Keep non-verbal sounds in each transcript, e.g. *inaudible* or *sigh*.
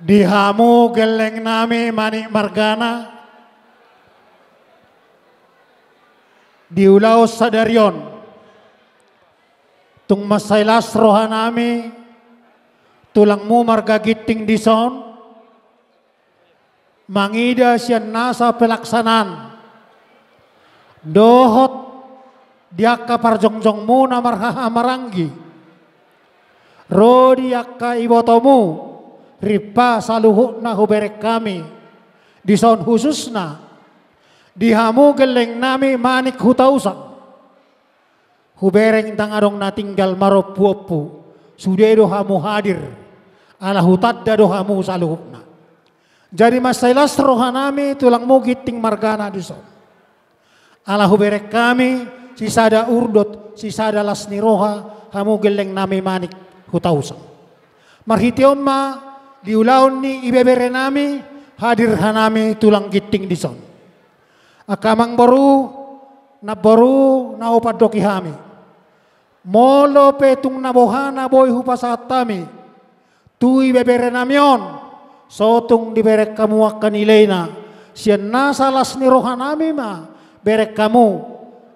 Dihamu geleng nami manik margana. Diulau sadarion. Tung masailas rohanami. Tulangmu marga giting dison. Mangida siya nasa pelaksanaan. Dohot diaka parjongjong mu na marhahamaranggi. *laughs* Rodi ibotomu ripa saluhu na huberek kami. Di son khusus na dihamu geleng nami manik hutausak. Hubereng tang adong na tinggal maropuopu. Sudedo hamu hadir. Ala hutadda do saluhukna. Jadi masailas rohanami tulang mugit ting margana di son. Ala huberek kami sisada urdot sisada lasni roha hamu geleng nami manik hutausak. Marhitiom ma diulaon ni ibebere nami hadir hanami tulang giting di son. Akamang baru na baru na upadoki hami. Molo petung na bohana boy hupasatami. Tu ibebere namion. Sotung diberek kamu akan ilena. Sian nasa las ni rohanami ma. Berek kamu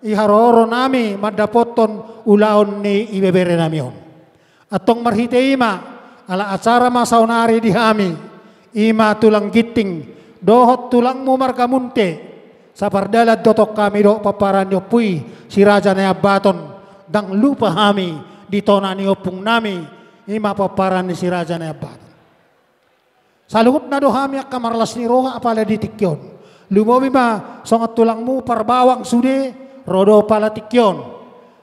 iharoro nami madapoton ulaon ni ibebere namion. Atong marhite ima ala acara masaunari di hami. Ima tulang giting dohot tulang mu marga munte sapardalat dotok kami do paparan pui si raja na baton. Dang lupa hami di tona ni opung nami. Ima paparan si raja na baton. Saluhut na do hami ak kamarlas ni roha apala di tikyon. Lumobi ma songat tulang mu parbawang sude rodo pala tikyon.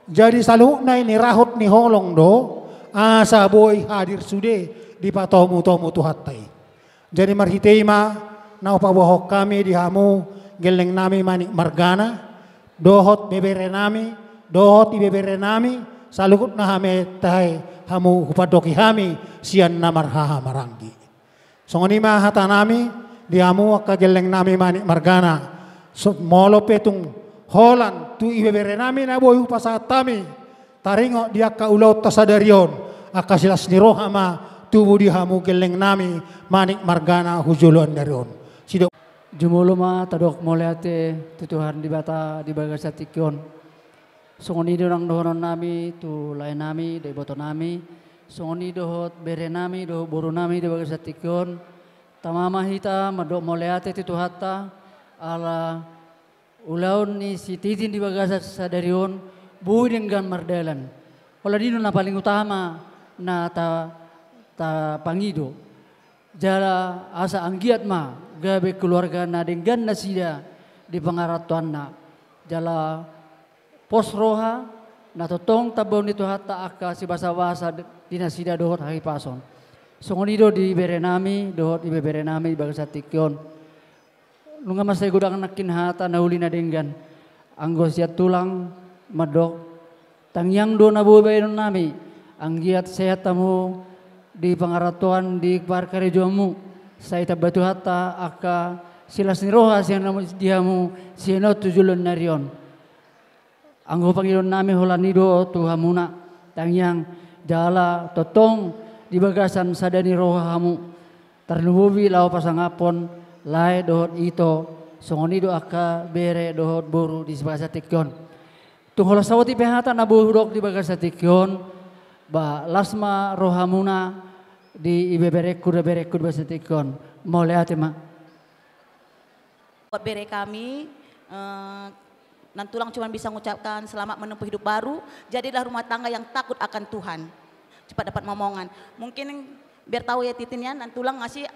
Jadi saluhut na ini rahot ni holong do asa boy hadir sude di patomu tomu tuhatai. Jadi marhiteima na upabohok kami di hamu geleng nami manik margana dohot bebere nami dohot ibebere nami salukut na hame tahay hamu hupadoki hami sian na marhaha maranggi. Songonima hata nami di hamu akka geleng nami manik margana so, molo petung holan tu ibebere nami na boy upasatami taringo dia ka ulau tasadarion akasilas ni rohama tubuh di hamu geleng nami manik margana hujulon darion sido Jumulo ma tadok moleate tutuhan di bata di bagasa tikyon. Songoni dorang dohonon nami tu lain nami de boto nami. Songoni dohot bere nami do boru nami di bagasa tikyon. Tamama hita madok moleate tutuhata ala ulaun ni si titin di bagasa sadarion bui dengan mardelan. Kalau dino na paling utama na ta ta pangido. Jala asa anggiat ma gabe keluarga na dengan nasida di pangaratuan na. Jala pos roha na totong tabon itu hatta aka si basa-basa di nasida dohot hari pason. Songonido di berenami dohot di berenami bangsa tikyon. Nunga masay gudang nakin hata nauli na dengan anggos tulang madok tangyang do na buhay nami anggiat sehat tamu di pangaratuan di parkarejomu saya tabatu hatta aka silas ni roha siya namu diamu siya tujulon narion. Anggo pangilon nami holanido tuhamuna tangyang jala totong di bagasan sadani roha hamu. Tarnububi lao pasangapon lai dohot ito songonido aka bere dohot boru di sebasa tikyon tunghola sawati pehata nabuhudok di bagasa tikyon ba lasma rohamuna di ibe bereku da bereku di bahasa tikyon mau lihat ma buat bere kami eh, Nantulang cuma bisa mengucapkan selamat menempuh hidup baru. Jadilah rumah tangga yang takut akan Tuhan. Cepat dapat momongan. Mungkin biar tahu ya Titin ya, Nantulang ngasih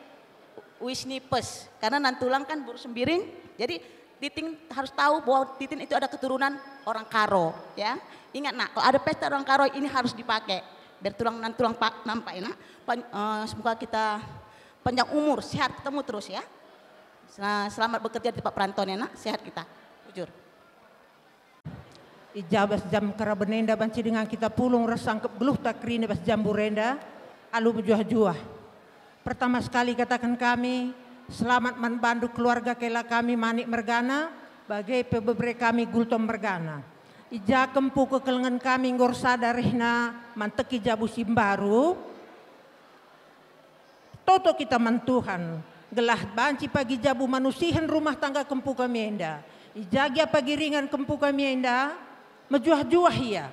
wisni pes. Karena Nantulang kan buru sembiring. Jadi Titin harus tahu bahwa Titin itu ada keturunan orang Karo. ya. Ingat nak, kalau ada pesta orang Karo ini harus dipakai. Biar tulang Nantulang pak nampak ya nak. Pan- eh, semoga kita panjang umur, sehat ketemu terus ya. Selamat bekerja di Pak Pranton ya nak, sehat kita. Jujur. Ijabas jam karabenenda banci dengan kita pulung resang geluh takrine bas jambu renda alu menjuah-juah. Pertama sekali katakan kami selamat membantu keluarga kela kami manik mergana bagai pebebre kami gultom mergana. Ija kempu kekelengan kami ngor sadarihna manteki jabu simbaru Toto kita mantuhan. Gelah banci pagi jabu manusihan rumah tangga kempu kami enda. Ijagi pagi ringan kempu kami enda. Mejuah-juah ya.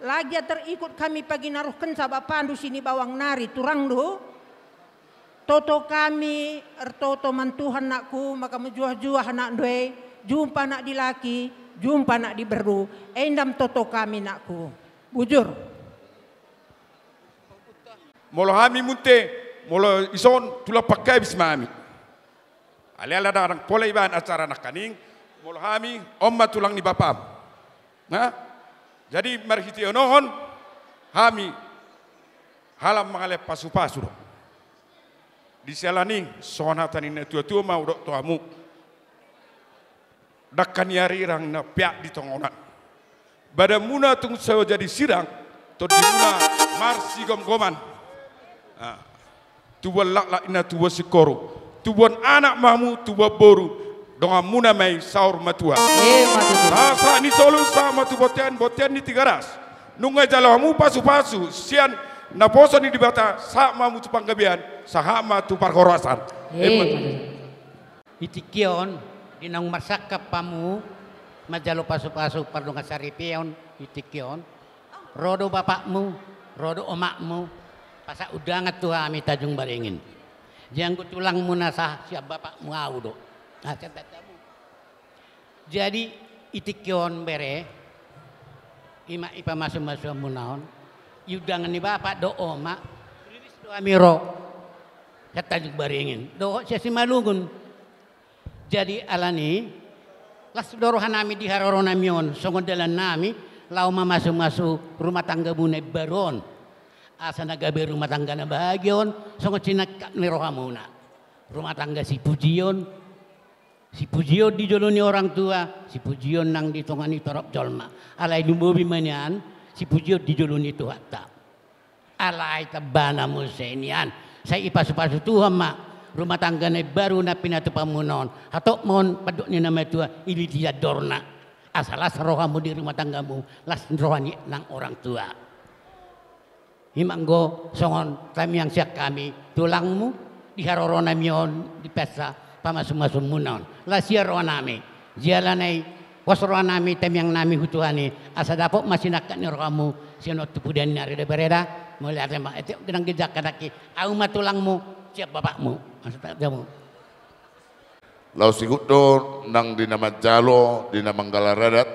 Lagi terikut kami pagi naruh kensa pandu sini bawang nari turang do. Toto kami ertoto mantuhan nakku maka mejuah-juah anak due. Jumpa nak dilaki, jumpa nak diberu. Endam toto kami nakku. Bujur. Molo hami munte, molo ison tula pakai bismami. Ale ala darang pola iban acara nak kaning, molo hami omma tulang ni bapam. Nah, jadi mari kita onohon hami halam mangale pasu-pasu. Di selani sona tani na tua tua mau dok tuamu. Dakkan yari rang na piak di tongonan. Bada muna tung sewa jadi sirang, to di muna marsi gom goman. Tuwa lak lak ina tuwa sikoro. Tuwa anak mamu tuwa boru donga muna mai saur matua. Rasa ni solu sama tu botian botian ni tiga ras. Nunga jalamu pasu pasu sian na poso ni dibata sa mamu tu panggabian sahama tu parkorosan. Eh, matutu. Itikion, dinang marsaka pamu, majalo pasu-pasu pardo nga saripion, itikion. Rodo bapakmu, rodo omakmu, pasa udangat tu kami tajung baringin. Jangan tulang muna sa siap bapakmu audo. Nah, catatamu. Jadi itikion bere, ima ipa masuk-masuk munaon, yudangan ni bapak do oma, rilis do amiro, katajung baringin. Do siya si malungun, jadi alani las dorohan nami di haroro namion songon dalan nami lau masuk masuk rumah tangga bune baron. Asa nagabe rumah tangga na bahagion songon cinak ni rohamuna rumah tangga si pujion si pujion di joloni orang tua. Si pujion nang di tongani torop jolma alai lumbobi manian si pujion di joloni tuhatta alai tabana musenian saya ipasu-pasu Tuhan mak. Rumah tangga na baru na pinatu pamunon atau mon paduk ni nama tua ili dia dorna. Asalas rohamu di rumah tanggamu las rohani nang orang tua. Himanggo songon kami yang siak kami. Tulangmu di mion di pesa pamasum-masum munon. Las ya rohanami jalanai wasrohan nami tem yang nami hutuhani. Asa dapok masih nak ni rohamu sino tupudan nyari de bereda. Mulai ada mak itu gedang gejak kadaki au matulangmu siap bapakmu. Maksud kamu Lau siguto nang dinama jalo dinama radat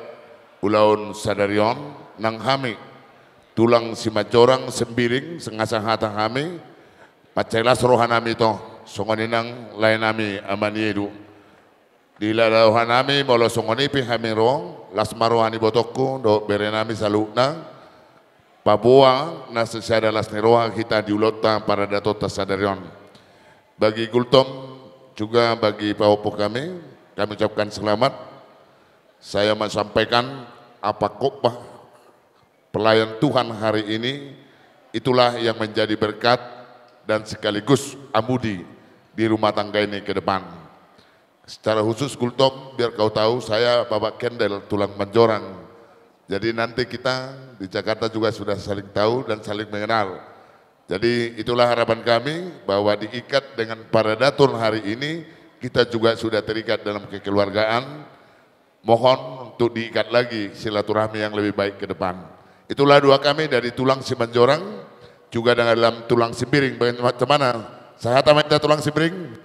ulaun sadarion nang hami. Tulang si macorang sembiring sengasa hata hami. Pacelas rohanami to songoni nang lain nami amaniedu di rohanami molo songoni pi hami rong las marohani botokku do berenami salukna Papua na sesyada las neroha kita diulota para datota sadarion bagi Gultom juga bagi Pak Opo kami, kami ucapkan selamat. Saya menyampaikan apa khotbah pelayan Tuhan hari ini, itulah yang menjadi berkat dan sekaligus amudi di rumah tangga ini ke depan. Secara khusus Gultom, biar kau tahu saya Bapak Kendel tulang menjorang. Jadi nanti kita di Jakarta juga sudah saling tahu dan saling mengenal. Jadi itulah harapan kami bahwa diikat dengan para datur hari ini kita juga sudah terikat dalam kekeluargaan. Mohon untuk diikat lagi silaturahmi yang lebih baik ke depan. Itulah doa kami dari tulang Simanjorang juga dengan dalam tulang Simbiring. Bagaimana? Sahata minta tulang Simbiring?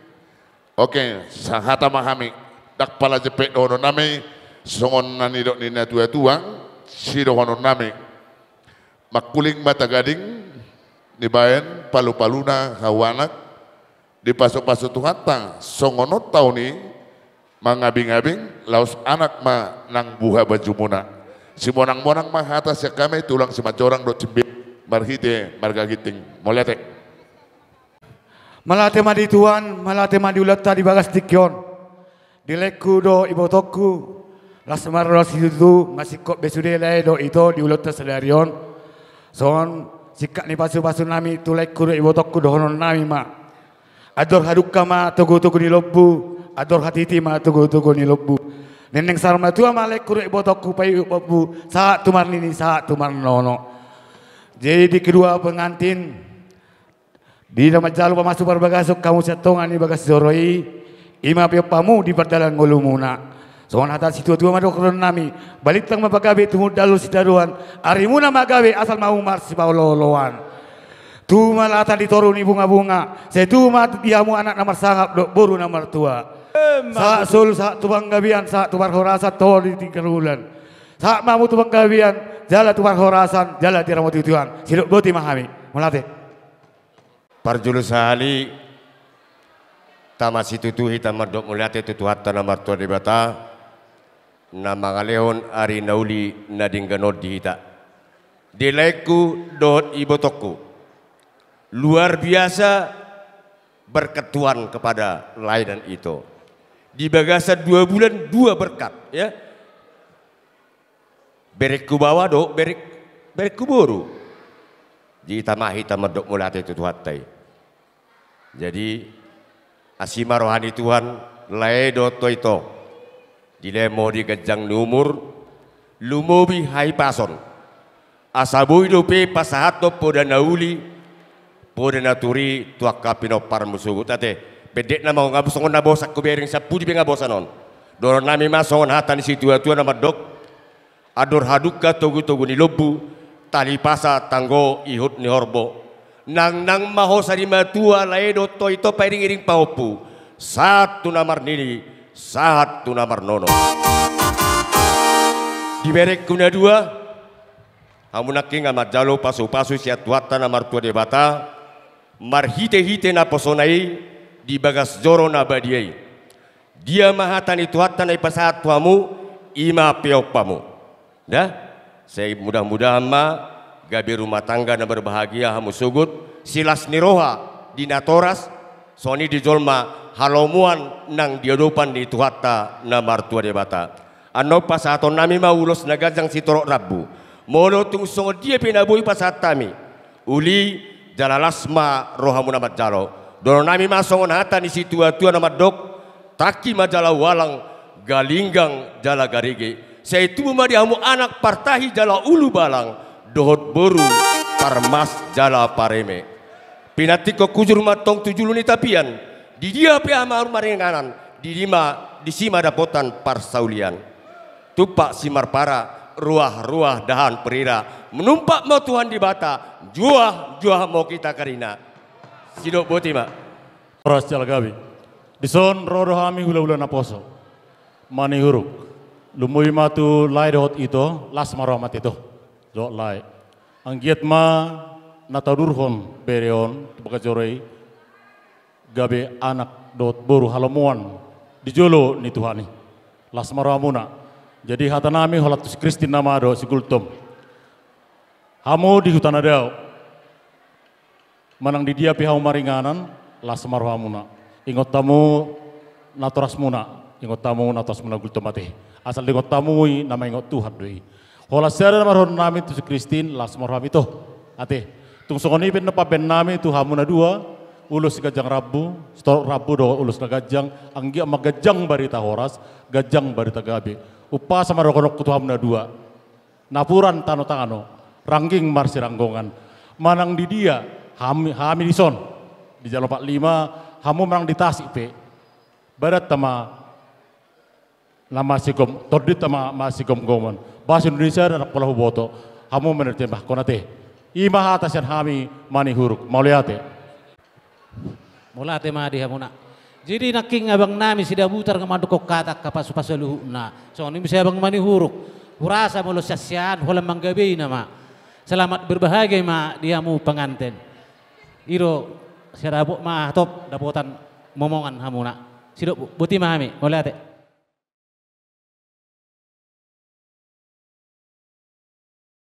Oke, sahata mahami. Dak pala jepet hono nami songon nani dok nina tua tua sido hono nami. Makuling mata gading dibayan palu-paluna hawanak di pasok-pasok tuhata songono tauni mangabing-abing laus anak ma nang buha baju muna si monang-monang mah atas ya kami tulang si macorang do cembit marhite marga giting molete malate madi tuan malate madi ulat tadi bagas dikyon dileku do ibotoku las marro sidu masih kok besude do itu di ulat sedarion son Jika ni pasu-pasu nami tulai kuru ibu tokku dohonon nami ma. Ador haduka ma tugu-tugu ni lobu. Ador hatiti ma tugu-tugu ni lobu. Neneng sarma tua kuru ibu tokku payu lobu. Saat tumar nini saat tumar nono. Jadi di kedua pengantin Di nama jalu pamasuk barbagasuk kamu setongan ni bagas zoroi. Ima pio pamu di perdalan ngolumuna. Soan hata situ tua madok nami. Balik tang mapagabe tumu dalu sidaruan. Arimuna magabe asal mau mar si loloan. Tuma lata ditoruni bunga-bunga. Setuma diamu anak nomor sangap dok boru nomor tua. Sa sul sa tubang gabian sa tubar horasa tol di tingkalulan. Sa mamu tubang gabian jala tubar horasan jala tiramu tujuan. Sidok boti mahami. Mulate. Parjulu sahali tama situtu hita mardok muliate tutu hatta na martua debata na mangalehon ari nauli na dingganod di hita. Dilaiku dot ibotokku. Luar biasa berketuan kepada lainan itu. Di bagasa dua bulan dua berkat ya. Berekku bawa do berek berekku boru di tamahi tamadok mulate itu tuhatai. Jadi asima rohani Tuhan lae doto itu dilemo di gajang numur lumobi hai pason. Asabu pe pasahat to poda nauli poda naturi tuak kapino par musugu tate bedek na mau ngabusongon na bosak ko bering sa pudi benga bosanon doron nami masongon hatan si tua tua nama dok. Ador haduka togu togu ni lobu tali pasa tanggo ihut ni horbo. Nang nang maho sari matua laedo to ito pairing iring paupu satu namar nini satu namar nono. Di berek kuna dua hamunaki ngamat jalo pasu pasu siat tuata namar tua debata mar hite na posonai di bagas joro na badiai. Dia mahatani tuata na ipasat tuamu ima peopamu dah saya mudah-mudahan ma gabi rumah tangga na berbahagia hamu sugut silas niroha di natoras soni di jolma halomuan nang diodopan di tuhatta na martua debata. Ano pasaton nami maulos nagajang sitorok rabu. Molo tung songo dia pinabui pasatami. Uli jalalasma namat jalo. Dono nami masongon hata ni situa-tua nama dok. Taki majala walang galinggang jala garigi saya itu memadi amu anak partahi jala ulu balang dohot boru parmas jala pareme. Pinatiko kujur matong tujuluni tapian di dia pe amar maringanan di lima di sima dapotan parsaulian. Tupak simar para ruah-ruah dahan perira menumpak mau Tuhan di bata juah juah mau kita karina. Sidok boti mak. Ras jalagawi dison rodo hami hula-hula naposo. Mani huruk lumui matu lai dot itu las maromat itu. Do lai. Anggiat ma natadurhon bereon bakajorei gabe anak dot boru halamuan. Dijolo ni Tuhani las maramuna. Jadi hatanami holatus Kristin nama do sigultum hamu di hutan adau manang di dia pihau maringanan las marhamuna ingot tamu naturas muna ingot tamu naturas muna gultum mati asal dengot tamui nama ingot Tuhan doi. Hola sera marhon nami tu Kristin las marham itu. Ate tung songoni ben napa ben nami tu hamuna dua ulus gajang rabu, stor rabu do ulus na gajang, anggi ama gajang barita horas, gajang barita gabi. Upa sama rokonok tu hamuna dua. Napuran tano tangano, rangging marsi ranggongan. Manang di dia, hami, hami di son. Di jalan 45, hamu menang di tasik pe. Barat tama na masikom tordit ma masikom gomon bahasa Indonesia dan pola boto hamu menerjemah konate ima atas yang hami mani huruk. Mauliate mulate ma di hamuna jadi naking abang nami sida butar ngamadu kok kata kapas pasalu na. So ini bisa abang mani huruk. Urasa mulo sasian holam manggabe nama selamat berbahagia ma diamu pengantin. Iro sirabuk ma top dapotan momongan hamuna sidok buti mahami mulate